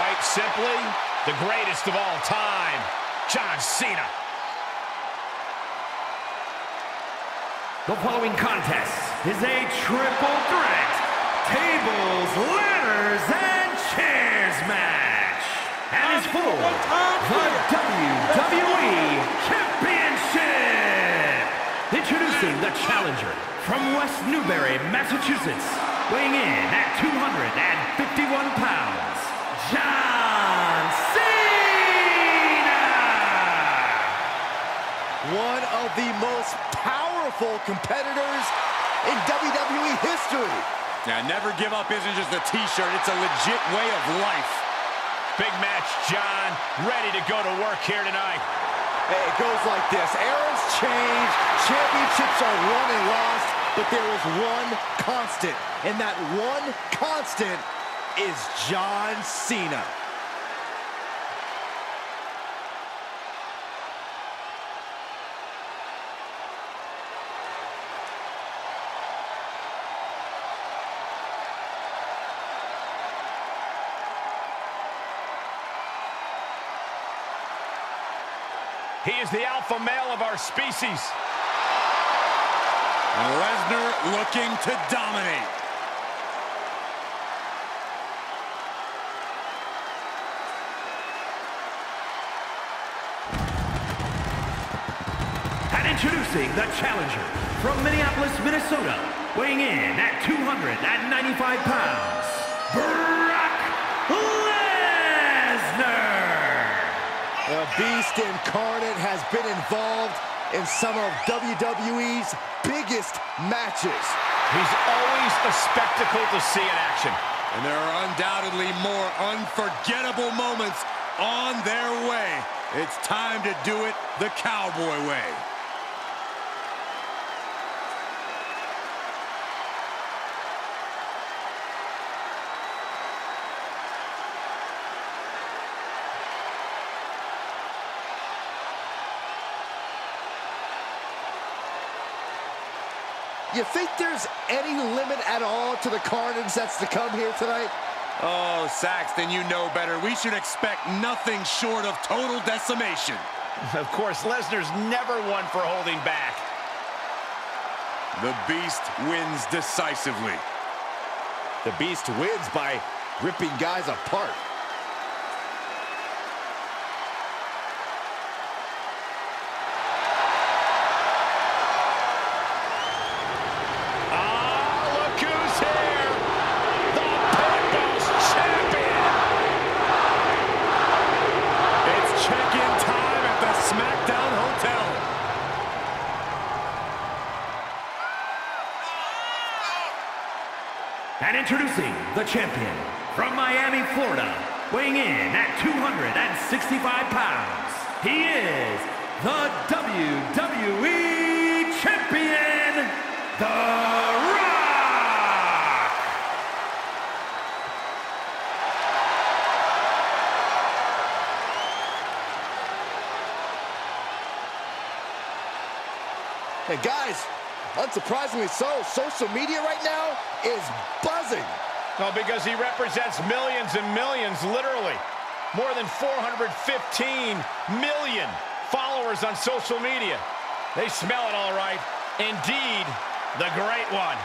Quite simply, the greatest of all time, John Cena. The following contest is a triple threat tables, ladders, and chairs match. And is for the WWE Championship. Introducing the challenger from West Newbury, Massachusetts, weighing in at 251 pounds, John Cena. One of the most powerful competitors in WWE history. Now, never give up isn't just a t-shirt, it's a legit way of life. Big match, John. Ready to go to work here tonight. Hey, it goes like this. Eras change, championships are won and lost, but there is one constant, and that one constant is John Cena. He is the alpha male of our species. Lesnar looking to dominate. Introducing the challenger from Minneapolis, Minnesota, weighing in at 295 pounds, Brock Lesnar. The Beast Incarnate has been involved in some of WWE's biggest matches. He's always a spectacle to see in action. And there are undoubtedly more unforgettable moments on their way. It's time to do it the cowboy way. You think there's any limit at all to the carnage that's to come here tonight? Oh, Saxton, you know better. We should expect nothing short of total decimation. Of course, Lesnar's never one for holding back. The Beast wins decisively. The Beast wins by ripping guys apart. Champion from Miami, Florida, weighing in at 265 pounds, he is the WWE Champion, The Rock! And guys, unsurprisingly so, social media right now is buzzing. Because he represents millions and millions, literally. More than 415 million followers on social media. They smell it all right. Indeed, the great one.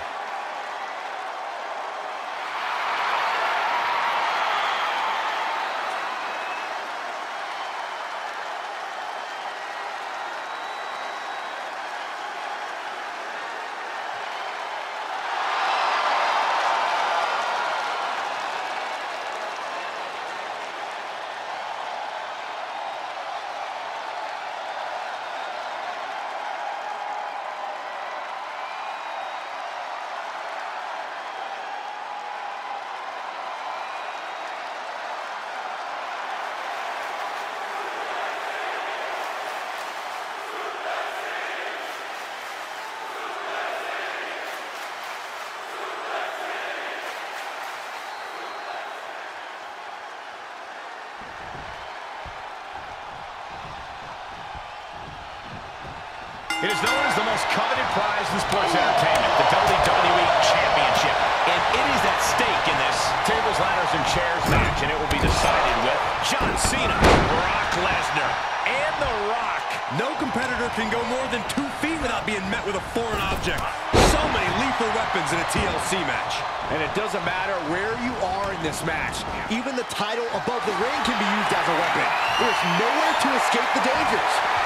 It is known as the most coveted prize in sports entertainment, the WWE Championship. And it is at stake in this tables, ladders, and chairs match, and it will be decided with John Cena, Brock Lesnar, and The Rock. No competitor can go more than two feet without being met with a foreign object. So many lethal weapons in a TLC match. And it doesn't matter where you are in this match. Even the title above the ring can be used as a weapon. There's nowhere to escape the dangers.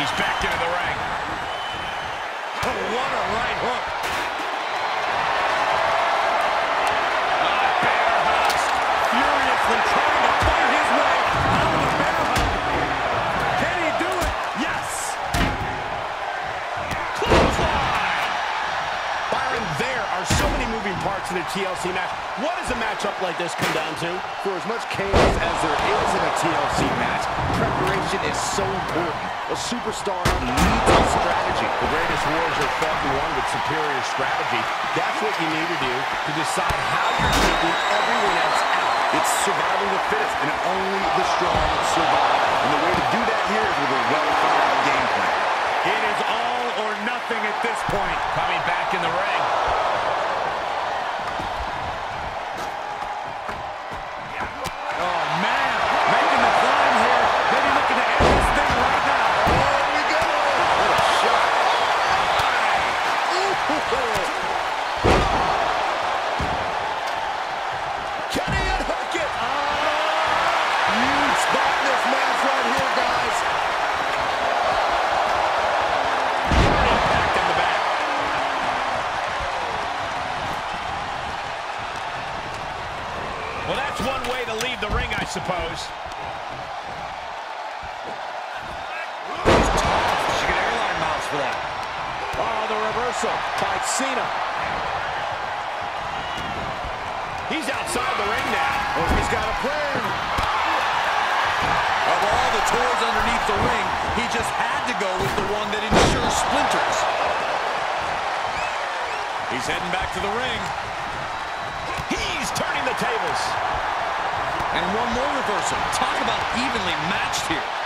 He's back into the ring. Oh, what a right hook. Ah, furiously trying to fight his way out of the bear hug. Can he do it? Yes. Clothesline! Byron, there are so many moving parts in a TLC match. What does a matchup like this come down to? For as much chaos as there is in a TLC match, preparation is so important. A superstar needs a strategy. The greatest wars are fought and won with superior strategy. That's what you need to do to decide how you're taking everyone else out. It's survival of the fittest, and only the strong survive. And the way to do that here is with a well-thought-out game plan. It is all or nothing at this point. Coming back Cena. He's outside the ring now. Oh, he's got a plan. Of all the toys underneath the ring, he just had to go with the one that ensures splinters. He's heading back to the ring. He's turning the tables. And one more reversal. Talk about evenly matched here.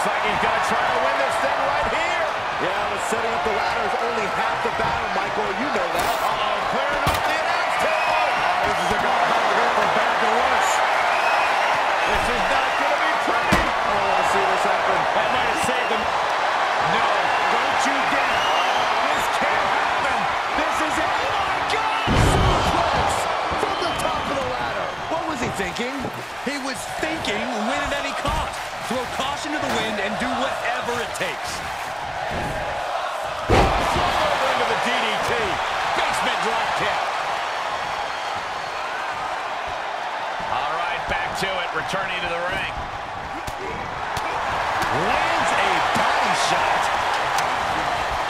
Looks like he's going to try to win this thing right here. Yeah, but setting up the ladder is only half the battle, Michael. You know that. Uh-oh, clearing off the announce table. This is a guy about to go from bad to worse. This is not going to be pretty. I don't want to see this happen. That might have saved him. No, don't you dare. This can't happen. This is it. Oh, my God. Suplex from the top of the ladder. What was he thinking win at any cost. Throw caution to the wind and do whatever it takes. Thrown over into the DDT. Basement drop kick. All right, back to it. Returning to the ring. Lands a body shot.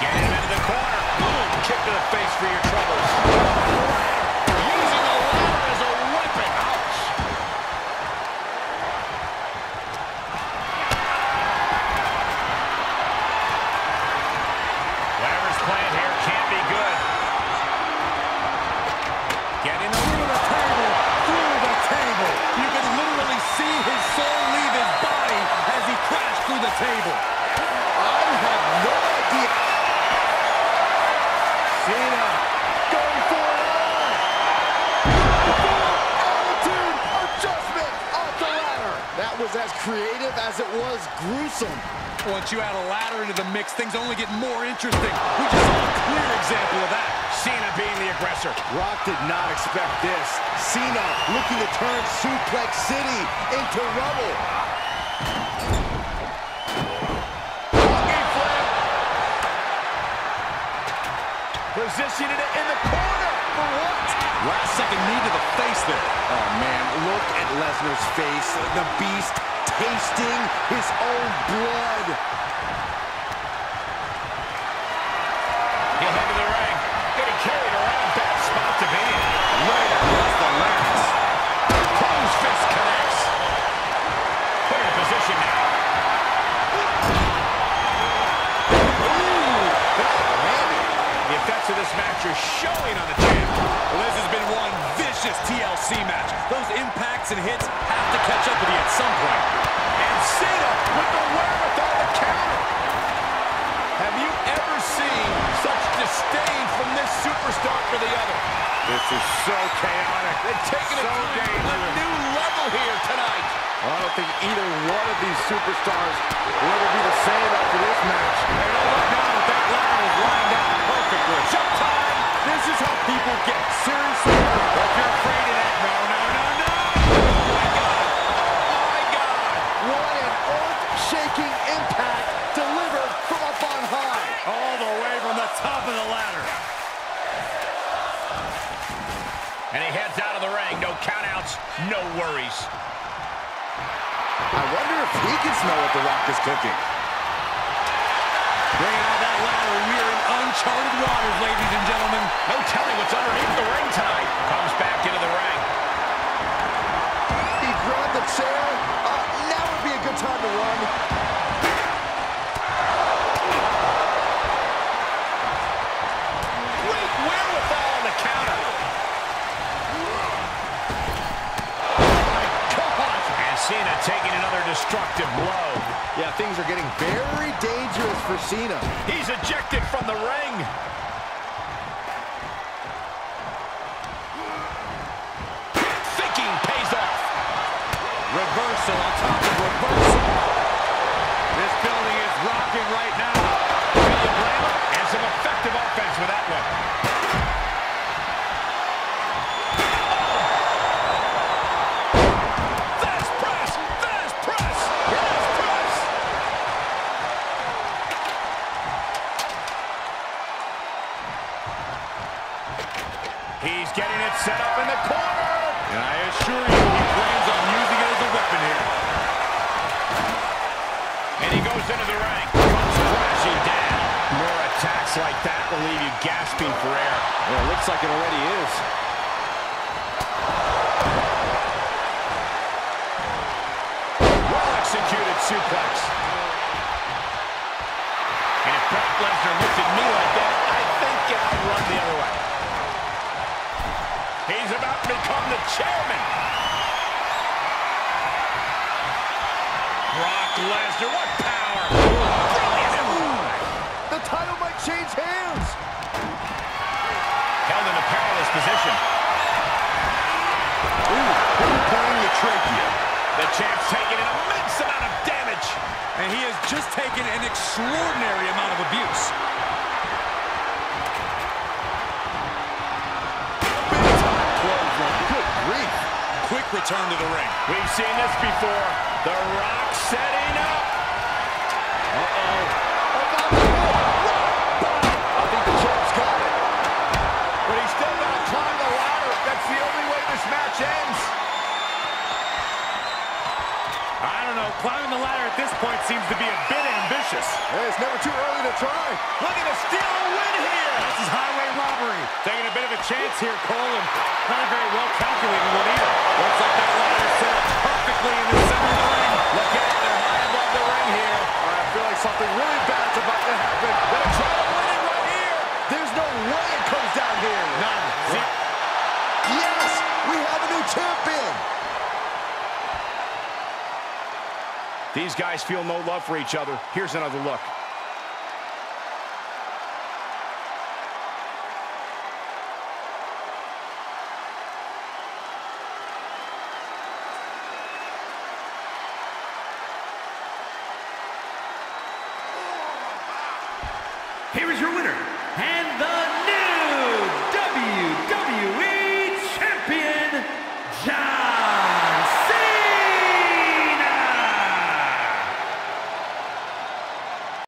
Get him into the corner. Boom. Kick to the face for your troubles. Creative as it was gruesome. Once you add a ladder into the mix, things only get more interesting. We just saw a clear example of that. Cena being the aggressor. Rock did not expect this. Cena looking to turn Suplex City into rubble. Positioning it in the corner. For what? Last second knee to the face there. Oh, man, look at Lesnar's face. The beast tasting his own blood. He'll head to the ring. Getting carried around. Bad spot to be in. Right across the larynx. Close fist connects. Put in position now. Ooh. The effects of this match are showing on the champ. Well, this attacks and hits have to catch up with you at some point. And Cena with the wherewithal to counter. Have you ever seen such disdain from this superstar for the other? This is so chaotic. They've taken so it to a new level here tonight. I don't think either one of these superstars will ever be the same after this match. And oh, look now that that ladder is lined out perfectly. Showtime! This is how people get seriously hurt. If you're afraid of that, no, no, no, no! Oh, my God! Oh, my God! What an earth-shaking impact delivered from up on high. All the way from the top of the ladder. And he heads out of the ring. No countouts, no worries. I wonder if he can smell what The Rock is cooking. Bringing out that ladder, we are in uncharted waters, ladies and gentlemen. No telling what's underneath the ring tonight. Comes back into the ring. He grabbed the chair. Uh, now would be a good time to run. Great wherewithal on the counter. And Cena taking another destructive blow. Yeah, things are getting very dangerous for Cena. He's ejected from the ring. Thinking pays off. Reversal on top And he goes into the ring. Comes crashing down. More attacks like that will leave you gasping for air. Well, it looks like it already is. Well executed suplex. And if Brock Lesnar looked at me like that, I think I'd run the other way. He's about to become the chairman. Lesnar, what power! Brilliant! The title might change hands. Held in a perilous position. Ooh, pinpointing the trachea. The champ's taking an immense amount of damage. And he has just taken an extraordinary amount of abuse. Clothesline. Good grief. Quick return to the ring. We've seen this before. The Rock setting up. Uh-oh. Oh, I think the champ's got it. But he's still got to climb the ladder. That's the only way this match ends. I don't know. Climbing the ladder at this point seems to be a bit ambitious. Hey, it's never too early to try. Looking to steal a win here. This is highway robbery. Taking a bit of a chance here, Cole, and not a very well calculated one either. Looks like that ladder here. None. Zero. Yes, we have a new champion. These guys feel no love for each other. Here's another look. Here is your winner, and the